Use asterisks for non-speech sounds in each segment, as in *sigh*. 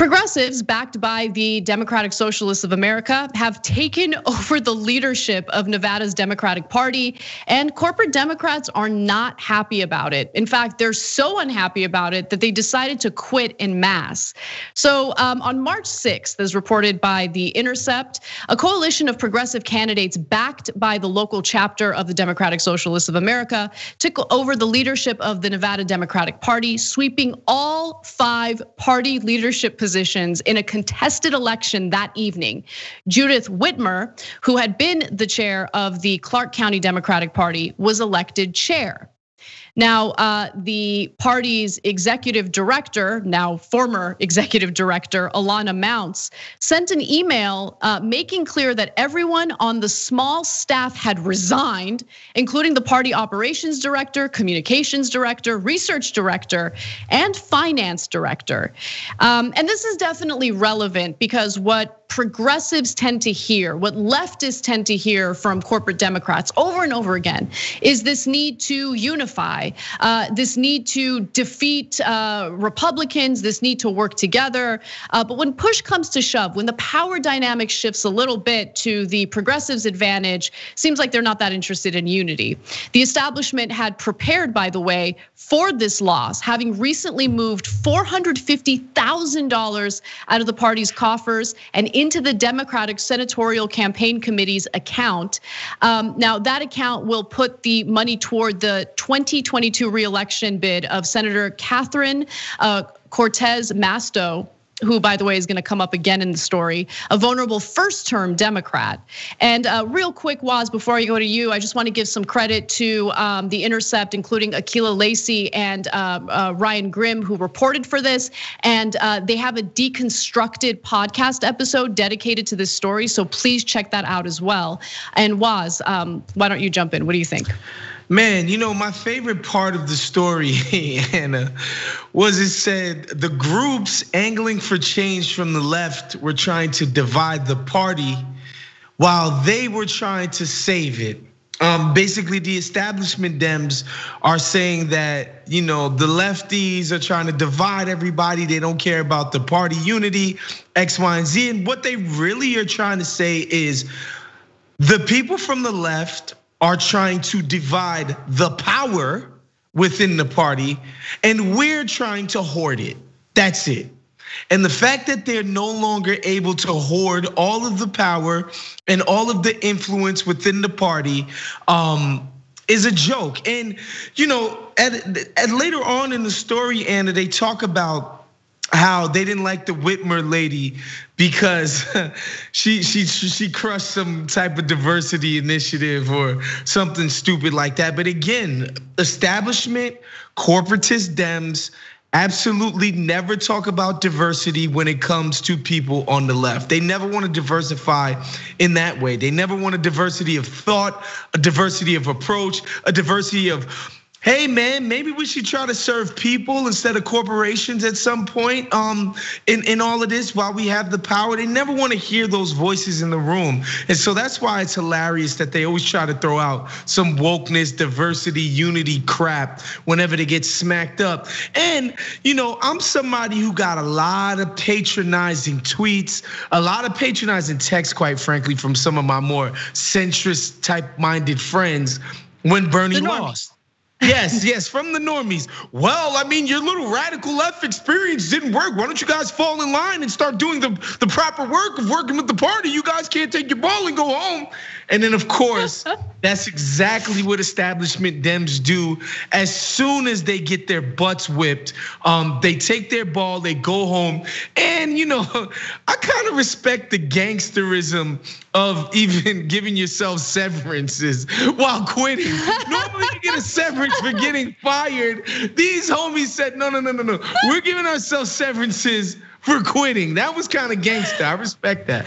Progressives, backed by the Democratic Socialists of America, have taken *laughs* over the leadership of Nevada's Democratic Party, and corporate Democrats are not happy about it. In fact, they're so unhappy about it that they decided to quit in mass. So um, on March 6th, as reported by The Intercept, a coalition of progressive candidates backed by the local chapter of the Democratic Socialists of America took over the leadership of the Nevada Democratic Party, sweeping all five party leadership positions positions in a contested election that evening. Judith Whitmer, who had been the chair of the Clark County Democratic Party, was elected chair. Now, uh, the party's executive director, now former executive director, Alana Mounce, sent an email uh, making clear that everyone on the small staff had resigned, including the party operations director, communications director, research director, and finance director. Um, and this is definitely relevant because what progressives tend to hear, what leftists tend to hear from corporate Democrats over and over again, is this need to unify, Uh, this need to defeat uh, Republicans, this need to work together. Uh, but when push comes to shove, when the power dynamic shifts a little bit to the progressives' advantage, seems like they're not that interested in unity. The establishment had prepared, by the way, for this loss, having recently moved $450,000 out of the party's coffers and into the Democratic Senatorial Campaign Committee's account. Um, now that account will put the money toward the 2022 reelection bid of Senator Catherine uh, Cortez Masto, who by the way is gonna come up again in the story, a vulnerable first term Democrat. And uh, real quick, Woz, before I go to you, I just wanna give some credit to um, The Intercept, including Akilah Lacey and uh, Ryan Grim, who reported for this. And they have a deconstructed podcast episode dedicated to this story. So please check that out as well. And Woz, um, why don't you jump in? What do you think? Man, you know, my favorite part of the story, *laughs* Ana, was it said the groups angling for change from the left were trying to divide the party while they were trying to save it. Um, basically, the establishment Dems are saying that you know, the lefties are trying to divide everybody. They don't care about the party unity, X, Y, and Z. And what they really are trying to say is the people from the left are trying to divide the power within the party, and we're trying to hoard it. That's it. And the fact that they're no longer able to hoard all of the power and all of the influence within the party um, is a joke. And you know, at, at later on in the story, Ana, they talk about how they didn't like the Whitmer lady because *laughs* she she she crushed some type of diversity initiative or something stupid like that. But again, establishment, corporatist Dems absolutely never talk about diversity when it comes to people on the left. They never wanna diversify in that way. They never want a diversity of thought, a diversity of approach, a diversity of, hey man, maybe we should try to serve people instead of corporations at some point um, in all of this while we have the power. They never wanna hear those voices in the room. And so that's why it's hilarious that they always try to throw out some wokeness, diversity, unity crap whenever they get smacked up. And you know, I'm somebody who got a lot of patronizing tweets, a lot of patronizing texts, quite frankly, from some of my more centrist type minded friends when Bernie lost. Yes, yes, from the normies. Well, I mean, your little radical left experience didn't work. Why don't you guys fall in line and start doing the the proper work of working with the party? You guys can't take your ball and go home. And then of course, *laughs* that's exactly what establishment Dems do. As soon as they get their butts whipped, um, they take their ball, they go home. And you know, *laughs* I kind of respect the gangsterism of *laughs* even giving yourself severances while quitting. Normally you get a severance for getting fired. These homies said, no, no, no, no, no. We're giving ourselves severances for quitting. That was kind of gangster, I respect that.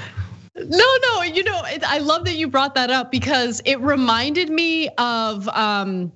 No, no, you know, I love that you brought that up because it reminded me of um,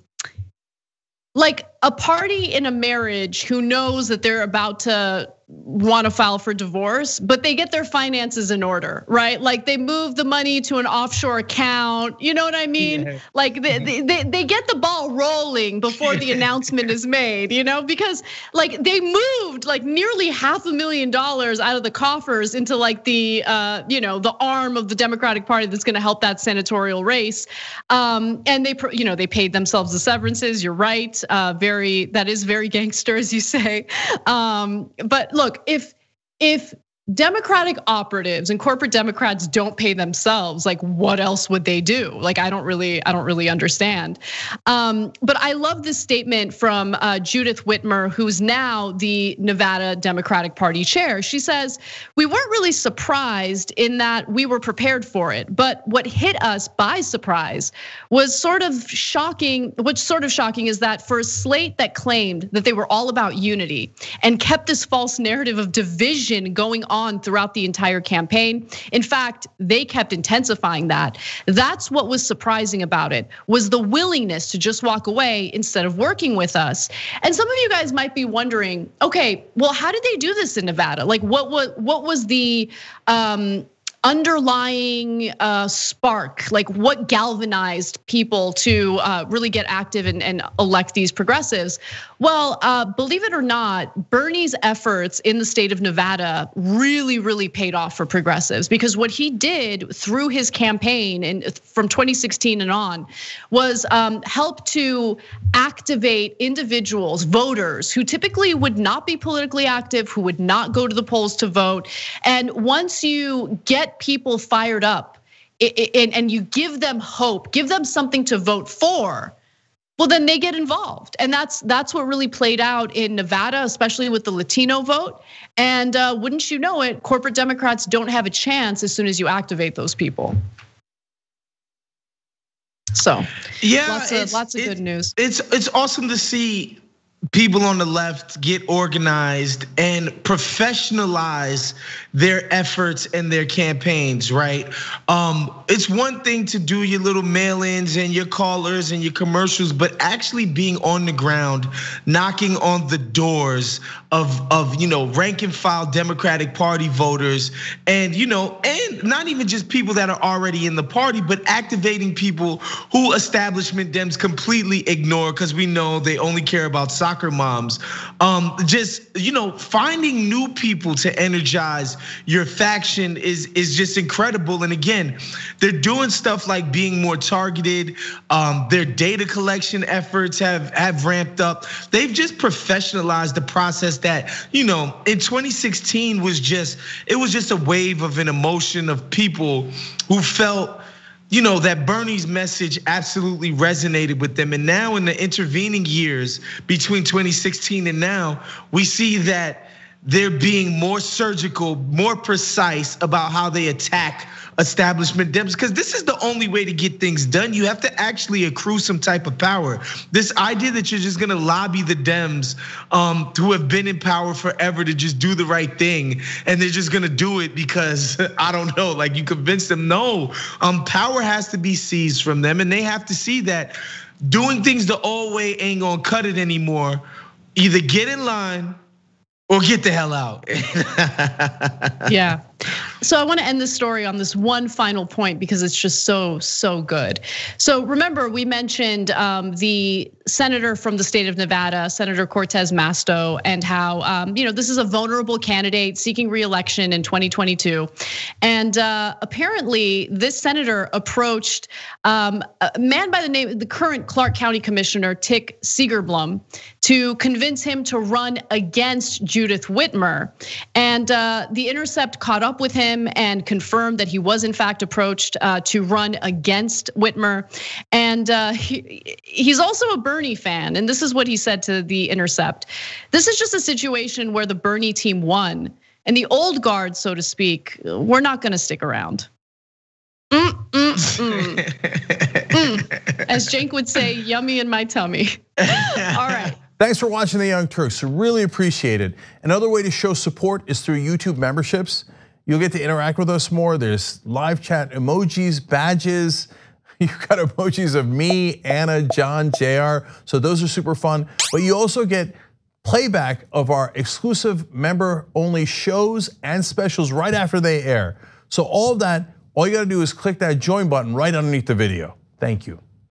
like a party in a marriage who knows that they're about to want to file for divorce, but they get their finances in order, right? Like they move the money to an offshore account. You know what I mean? Yeah. Like they, mm-hmm. they, they get the ball rolling before the *laughs* announcement is made, you know, because like they moved like nearly half a million dollars out of the coffers into like the, uh, you know, the arm of the Democratic Party that's going to help that senatorial race. Um, and they, you know, they paid themselves the severances. You're right. Uh, very, that is very gangster, as you say. Um, but look, if if Democratic operatives and corporate Democrats don't pay themselves. Like, what else would they do? Like, I don't really, I don't really understand. Um, but I love this statement from uh, Judith Whitmer, who's now the Nevada Democratic Party chair. She says, "We weren't really surprised in that we were prepared for it, but what hit us by surprise was sort of shocking. What's sort of shocking is that for a slate that claimed that they were all about unity and kept this false narrative of division going on." On throughout the entire campaign. In fact, they kept intensifying that. That's what was surprising about it was the willingness to just walk away instead of working with us. And some of you guys might be wondering, okay, well, how did they do this in Nevada? Like, what was what was the um, underlying uh, spark, like what galvanized people to uh, really get active and, and, elect these progressives? Well, uh, believe it or not, Bernie's efforts in the state of Nevada really, really paid off for progressives because what he did through his campaign and from 2016 and on was um, help to activate individuals, voters who typically would not be politically active, who would not go to the polls to vote. And once you get get people fired up. And you give them hope, give them something to vote for, well then they get involved. And that's that's what really played out in nevada especially with the latino vote. And uh, wouldn't you know it corporate democrats don't have a chance as soon as you activate those people. So yeah lots of, lots of good news. it's it's awesome to see people on the left get organized and professionalize their efforts and their campaigns, right? Um, it's one thing to do your little mail-ins and your callers and your commercials, but actually being on the ground, knocking on the doors of of you know rank and file Democratic Party voters, and you know, and not even just people that are already in the party, but activating people who establishment Dems completely ignore because we know they only care about soccer moms. Um, just you know, finding new people to energize your faction is is just incredible. And again, they're doing stuff like being more targeted. Um, their data collection efforts have have ramped up. They've just professionalized the process that you know in 2016 was just it was just a wave of an emotion of people who felt you know that Bernie's message absolutely resonated with them. And now in the intervening years between 2016 and now we see that they're being more surgical, more precise about how they attack establishment Dems because this is the only way to get things done. You have to actually accrue some type of power. This idea that you're just gonna lobby the Dems um, who have been in power forever to just do the right thing and they're just gonna do it because *laughs* I don't know, like you convince them. No, um, power has to be seized from them and they have to see that doing things the old way ain't gonna cut it anymore. Either get in line or get the hell out. *laughs* yeah. So I want to end the story on this one final point because it's just so so good. So remember we mentioned um, the senator from the state of Nevada, Senator Cortez Masto, and how um, you know this is a vulnerable candidate seeking reelection in 2022, and uh, apparently this senator approached um, a man by the name of the current Clark County Commissioner Tick Segerblom to convince him to run against Judith Whitmer, and uh, the Intercept caught up with him and confirmed that he was in fact approached uh, to run against Whitmer. And uh, he's also a Bernie fan. And this is what he said to The Intercept. This is just a situation where the Bernie team won. And the old guard, so to speak, we're not gonna stick around. Mm, mm, mm. As Cenk would say, yummy in my tummy. *laughs* All right. Thanks for watching The Young Turks. Really appreciate it. Another way to show support is through YouTube memberships. You'll get to interact with us more. There's live chat emojis, badges. *laughs* You've got emojis of me, Ana, John, JR. So those are super fun. But you also get playback of our exclusive member only shows and specials right after they air. So all of that, all you gotta do is click that join button right underneath the video. Thank you.